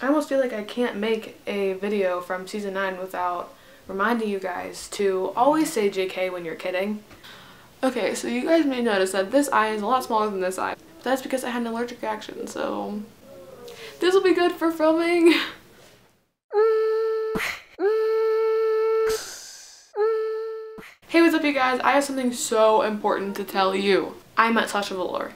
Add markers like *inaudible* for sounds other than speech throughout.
I almost feel like I can't make a video from season 9 without reminding you guys to always say JK when you're kidding. Okay, so you guys may notice that this eye is a lot smaller than this eye. That's because I had an allergic reaction, so this will be good for filming. Hey, what's up you guys? I have something so important to tell you. I met Sasha Velour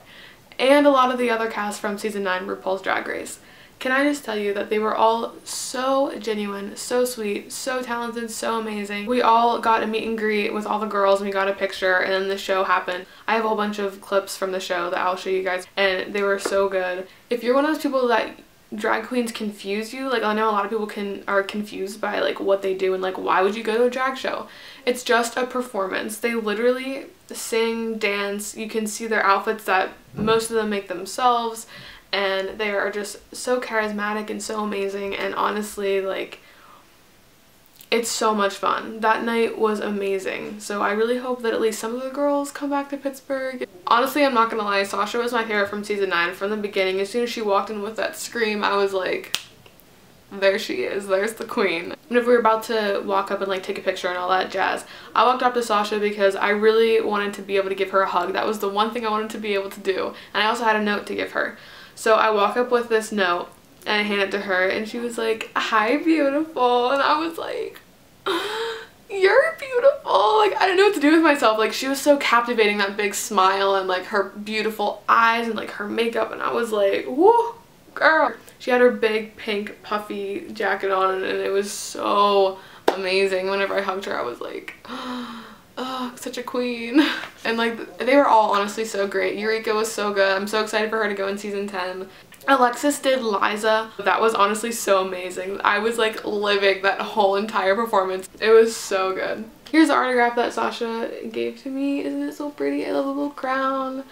and a lot of the other cast from season 9 RuPaul's Drag Race. Can I just tell you that they were all so genuine, so sweet, so talented, so amazing. We all got a meet and greet with all the girls and we got a picture and then the show happened. I have a whole bunch of clips from the show that I'll show you guys and they were so good. If you're one of those people that drag queens confuse you like i know a lot of people can are confused by like what they do and like why would you go to a drag show it's just a performance they literally sing dance you can see their outfits that most of them make themselves and they are just so charismatic and so amazing and honestly like it's so much fun. That night was amazing. So I really hope that at least some of the girls come back to Pittsburgh. Honestly, I'm not gonna lie, Sasha was my favorite from season 9 from the beginning. As soon as she walked in with that scream, I was like, there she is, there's the queen. And if we were about to walk up and like take a picture and all that jazz, I walked up to Sasha because I really wanted to be able to give her a hug. That was the one thing I wanted to be able to do. And I also had a note to give her. So I walk up with this note and I hand it to her and she was like, hi beautiful. And I was like, *gasps* you're beautiful. Like, I don't know what to do with myself. Like, she was so captivating, that big smile and like her beautiful eyes and like her makeup. And I was like, whoa, girl. She had her big pink puffy jacket on and it was so amazing. Whenever I hugged her, I was like, *gasps* oh, oh, *gasps* such a queen. *laughs* And like, they were all honestly so great. Eureka was so good. I'm so excited for her to go in season 10. Alexis did Liza. That was honestly so amazing. I was like living that whole entire performance. It was so good. Here's the autograph that Sasha gave to me. Isn't it so pretty? I love the little crown.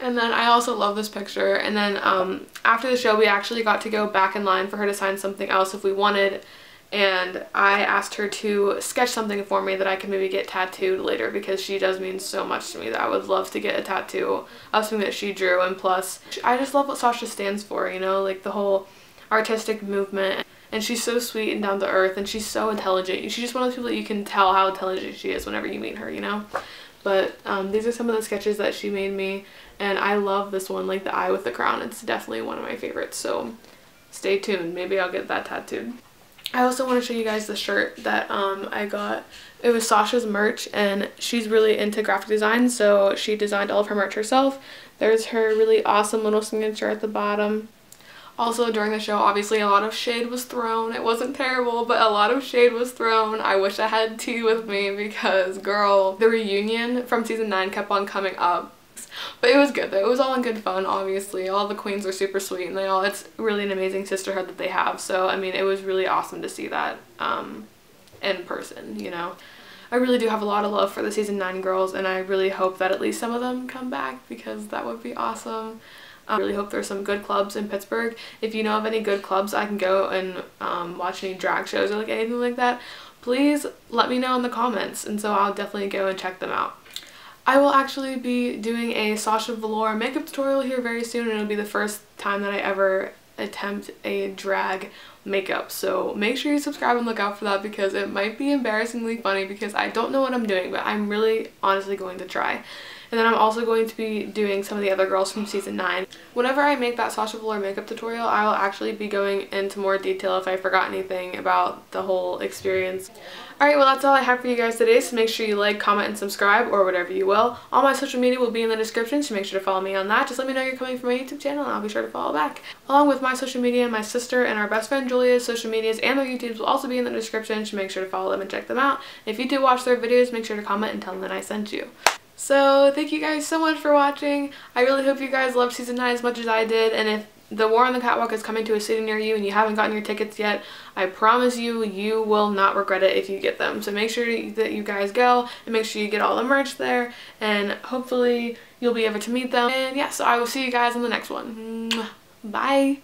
And then I also love this picture. And then um, after the show, we actually got to go back in line for her to sign something else if we wanted and I asked her to sketch something for me that I can maybe get tattooed later because she does mean so much to me that I would love to get a tattoo of something that she drew and plus I just love what Sasha stands for you know like the whole artistic movement. And she's so sweet and down to earth and she's so intelligent. She's just one of those people that you can tell how intelligent she is whenever you meet her you know? But um, these are some of the sketches that she made me and I love this one like the eye with the crown. It's definitely one of my favorites. So stay tuned. Maybe I'll get that tattooed I also want to show you guys the shirt that um, I got. It was Sasha's merch and she's really into graphic design so she designed all of her merch herself. There's her really awesome little signature at the bottom. Also during the show obviously a lot of shade was thrown. It wasn't terrible but a lot of shade was thrown. I wish I had tea with me because girl the reunion from season 9 kept on coming up but it was good though. It was all in good fun, obviously. All the queens are super sweet and they all, it's really an amazing sisterhood that they have. So, I mean, it was really awesome to see that um, in person, you know. I really do have a lot of love for the season 9 girls and I really hope that at least some of them come back because that would be awesome. I really hope there's some good clubs in Pittsburgh. If you know of any good clubs I can go and um, watch any drag shows or like anything like that, please let me know in the comments and so I'll definitely go and check them out. I will actually be doing a Sasha Velour makeup tutorial here very soon and it'll be the first time that I ever attempt a drag makeup. So make sure you subscribe and look out for that because it might be embarrassingly funny because I don't know what I'm doing but I'm really honestly going to try and then I'm also going to be doing some of the other girls from season 9. Whenever I make that Sasha Velour makeup tutorial, I will actually be going into more detail if I forgot anything about the whole experience. Alright, well that's all I have for you guys today, so make sure you like, comment, and subscribe, or whatever you will. All my social media will be in the description, so make sure to follow me on that. Just let me know you're coming from my YouTube channel, and I'll be sure to follow back. Along with my social media, my sister and our best friend Julia's social medias and their YouTubes will also be in the description, so make sure to follow them and check them out. if you do watch their videos, make sure to comment and tell them that I sent you. So thank you guys so much for watching. I really hope you guys loved season 9 as much as I did and if the War on the Catwalk is coming to a city near you and you haven't gotten your tickets yet, I promise you, you will not regret it if you get them. So make sure that you guys go and make sure you get all the merch there and hopefully you'll be able to meet them. And yeah, so I will see you guys in the next one. Bye!